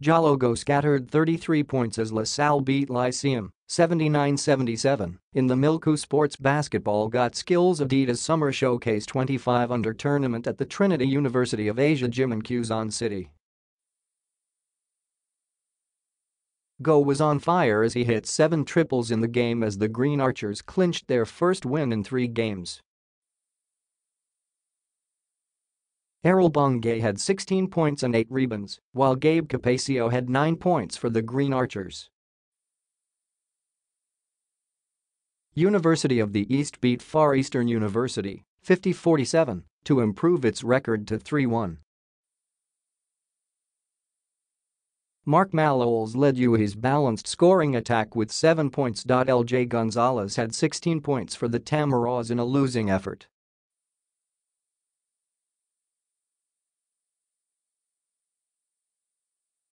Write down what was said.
Jollo Go scattered 33 points as La Salle beat Lyceum 79-77 in the Milcu Sports Basketball Got Skills Adidas Summer Showcase 25 under tournament at the Trinity University of Asia Gym in Quezon City. Go was on fire as he hit seven triples in the game as the Green Archers clinched their first win in three games. Errol Bongay had 16 points and 8 rebounds, while Gabe Capacio had 9 points for the Green Archers. University of the East beat Far Eastern University 50-47 to improve its record to 3-1. Mark Maloles led UE's balanced scoring attack with 7 points. L-Jay Gonzales had 16 points for the Tamaraws in a losing effort.